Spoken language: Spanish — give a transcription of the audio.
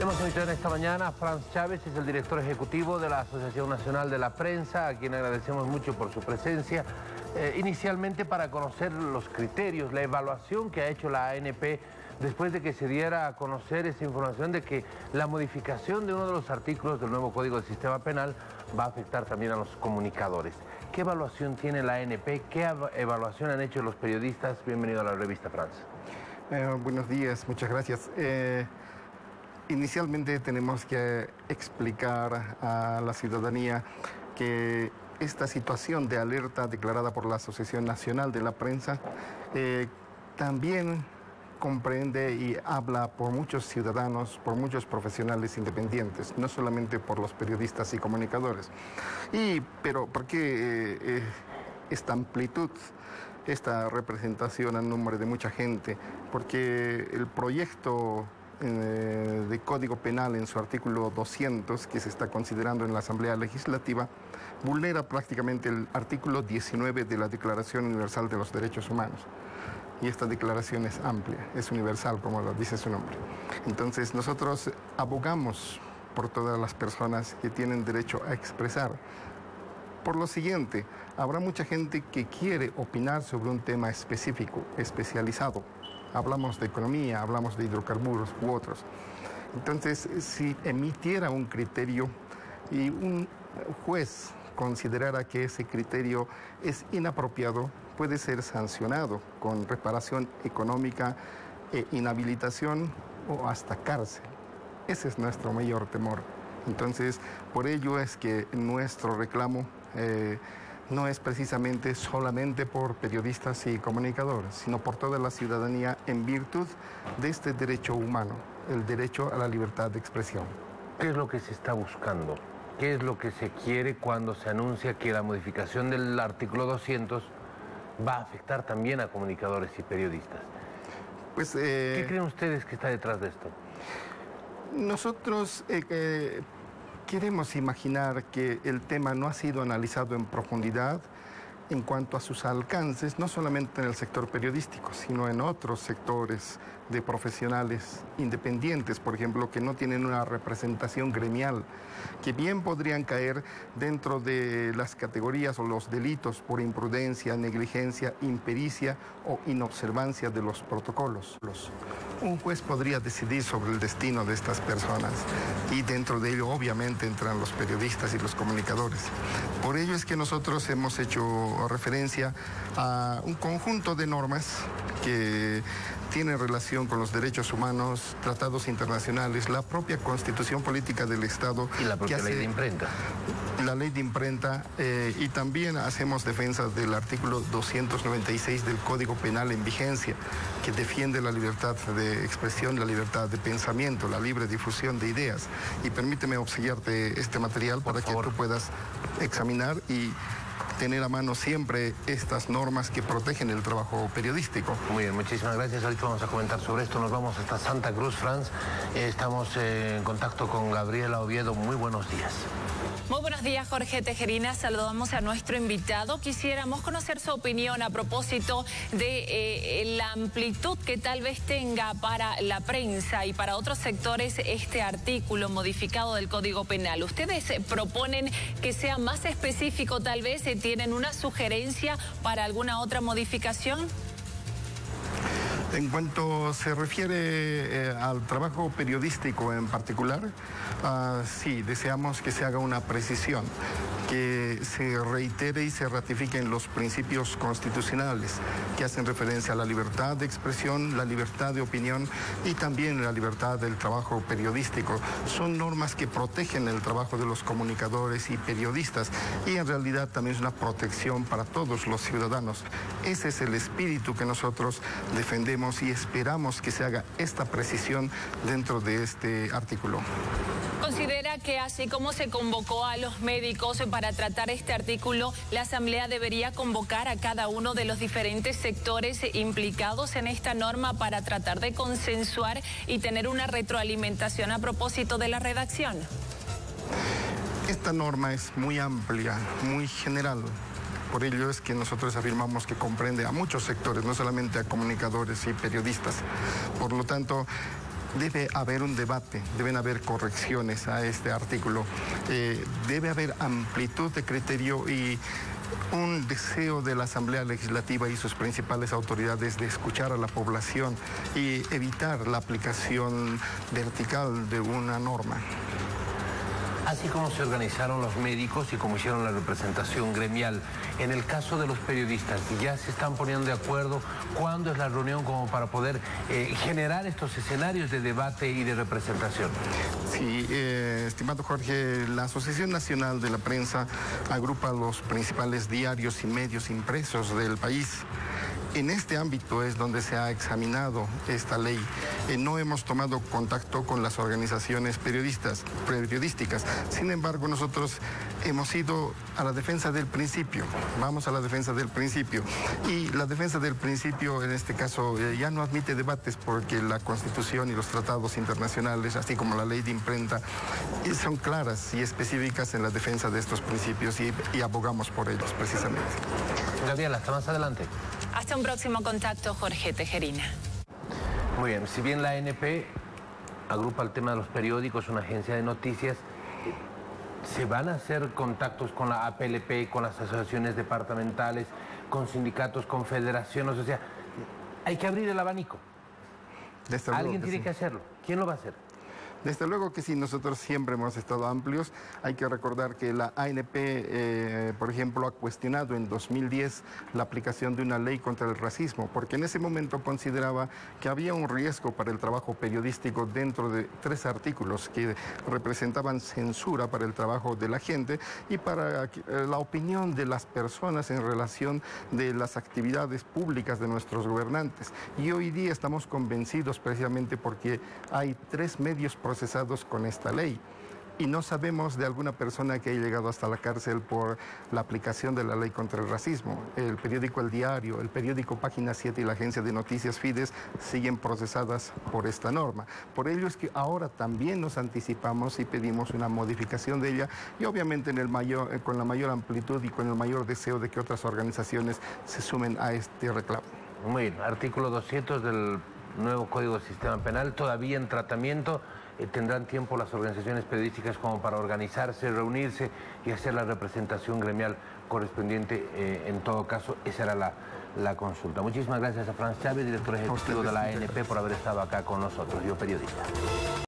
Hemos invitado en esta mañana a Franz Chávez, es el director ejecutivo de la Asociación Nacional de la Prensa, a quien agradecemos mucho por su presencia. Eh, inicialmente para conocer los criterios, la evaluación que ha hecho la ANP después de que se diera a conocer esa información de que la modificación de uno de los artículos del nuevo Código del Sistema Penal va a afectar también a los comunicadores. ¿Qué evaluación tiene la ANP? ¿Qué evaluación han hecho los periodistas? Bienvenido a la revista Franz. Eh, buenos días, muchas gracias. Eh, Inicialmente tenemos que explicar a la ciudadanía que esta situación de alerta declarada por la Asociación Nacional de la Prensa eh, también comprende y habla por muchos ciudadanos, por muchos profesionales independientes, no solamente por los periodistas y comunicadores. Y, pero, ¿por qué eh, eh, esta amplitud? esta representación al nombre de mucha gente, porque el proyecto de Código Penal en su artículo 200, que se está considerando en la Asamblea Legislativa, vulnera prácticamente el artículo 19 de la Declaración Universal de los Derechos Humanos. Y esta declaración es amplia, es universal, como lo dice su nombre. Entonces nosotros abogamos por todas las personas que tienen derecho a expresar. Por lo siguiente, habrá mucha gente que quiere opinar sobre un tema específico, especializado, hablamos de economía, hablamos de hidrocarburos u otros. Entonces, si emitiera un criterio y un juez considerara que ese criterio es inapropiado, puede ser sancionado con reparación económica, e inhabilitación o hasta cárcel. Ese es nuestro mayor temor. Entonces, por ello es que nuestro reclamo eh, no es precisamente solamente por periodistas y comunicadores, sino por toda la ciudadanía en virtud de este derecho humano, el derecho a la libertad de expresión. ¿Qué es lo que se está buscando? ¿Qué es lo que se quiere cuando se anuncia que la modificación del artículo 200 va a afectar también a comunicadores y periodistas? Pues, eh, ¿Qué creen ustedes que está detrás de esto? Nosotros eh, eh, queremos imaginar que el tema no ha sido analizado en profundidad en cuanto a sus alcances, no solamente en el sector periodístico, sino en otros sectores de profesionales independientes, por ejemplo, que no tienen una representación gremial, que bien podrían caer dentro de las categorías o los delitos por imprudencia, negligencia, impericia o inobservancia de los protocolos. Un juez podría decidir sobre el destino de estas personas y dentro de ello obviamente entran los periodistas y los comunicadores. Por ello es que nosotros hemos hecho referencia a un conjunto de normas que tiene relación con los derechos humanos, tratados internacionales, la propia constitución política del Estado. Y la propia ley de imprenta. La ley de imprenta eh, y también hacemos defensa del artículo 296 del Código Penal en vigencia, que defiende la libertad de expresión, la libertad de pensamiento, la libre difusión de ideas. Y permíteme obsequiarte este material para que tú puedas examinar y tener a mano siempre estas normas que protegen el trabajo periodístico. Muy bien, muchísimas gracias. Ahorita vamos a comentar sobre esto. Nos vamos hasta Santa Cruz, France. estamos en contacto con Gabriela Oviedo. Muy buenos días. Muy buenos días, Jorge Tejerina. Saludamos a nuestro invitado. Quisiéramos conocer su opinión a propósito de eh, la amplitud que tal vez tenga para la prensa y para otros sectores este artículo modificado del Código Penal. ¿Ustedes proponen que sea más específico tal vez? ¿Tienen una sugerencia para alguna otra modificación? En cuanto se refiere eh, al trabajo periodístico en particular, uh, sí, deseamos que se haga una precisión que se reitere y se ratifiquen los principios constitucionales que hacen referencia a la libertad de expresión, la libertad de opinión y también la libertad del trabajo periodístico. Son normas que protegen el trabajo de los comunicadores y periodistas y en realidad también es una protección para todos los ciudadanos. Ese es el espíritu que nosotros defendemos y esperamos que se haga esta precisión dentro de este artículo. Que así como se convocó a los médicos para tratar este artículo, la Asamblea debería convocar a cada uno de los diferentes sectores implicados en esta norma para tratar de consensuar y tener una retroalimentación a propósito de la redacción. Esta norma es muy amplia, muy general. Por ello es que nosotros afirmamos que comprende a muchos sectores, no solamente a comunicadores y periodistas. Por lo tanto, debe haber un debate, deben haber correcciones a este artículo, eh, debe haber amplitud de criterio y un deseo de la Asamblea Legislativa y sus principales autoridades de escuchar a la población y evitar la aplicación vertical de una norma. Así como se organizaron los médicos y como hicieron la representación gremial, en el caso de los periodistas, ya se están poniendo de acuerdo cuándo es la reunión como para poder eh, generar estos escenarios de debate y de representación. Sí, eh, estimado Jorge, la Asociación Nacional de la Prensa agrupa los principales diarios y medios impresos del país. En este ámbito es donde se ha examinado esta ley. Eh, no hemos tomado contacto con las organizaciones periodistas, periodísticas. Sin embargo, nosotros hemos ido a la defensa del principio. Vamos a la defensa del principio. Y la defensa del principio, en este caso, eh, ya no admite debates porque la Constitución y los tratados internacionales, así como la ley de imprenta, eh, son claras y específicas en la defensa de estos principios y, y abogamos por ellos, precisamente. Gabriela, hasta más adelante. Hasta un próximo contacto, Jorge Tejerina. Muy bien, si bien la ANP agrupa el tema de los periódicos, una agencia de noticias, ¿se van a hacer contactos con la APLP, con las asociaciones departamentales, con sindicatos, con federaciones? O sea, hay que abrir el abanico. Alguien tiene que hacerlo. ¿Quién lo va a hacer? Desde luego que sí, nosotros siempre hemos estado amplios. Hay que recordar que la ANP, eh, por ejemplo, ha cuestionado en 2010 la aplicación de una ley contra el racismo, porque en ese momento consideraba que había un riesgo para el trabajo periodístico dentro de tres artículos que representaban censura para el trabajo de la gente y para eh, la opinión de las personas en relación de las actividades públicas de nuestros gobernantes. Y hoy día estamos convencidos precisamente porque hay tres medios procesados con esta ley. Y no sabemos de alguna persona que haya llegado hasta la cárcel por la aplicación de la ley contra el racismo. El periódico El Diario, el periódico Página 7 y la agencia de noticias Fides siguen procesadas por esta norma. Por ello es que ahora también nos anticipamos y pedimos una modificación de ella y obviamente eh, con la mayor amplitud y con el mayor deseo de que otras organizaciones se sumen a este reclamo. Muy bien, artículo 200 del nuevo Código de Sistema Penal todavía en tratamiento. Eh, tendrán tiempo las organizaciones periodísticas como para organizarse, reunirse y hacer la representación gremial correspondiente. Eh, en todo caso, esa era la, la, consulta. Muchísimas gracias a Franz Chávez, director ejecutivo de la ANP, por haber estado acá con nosotros. Yo periodista.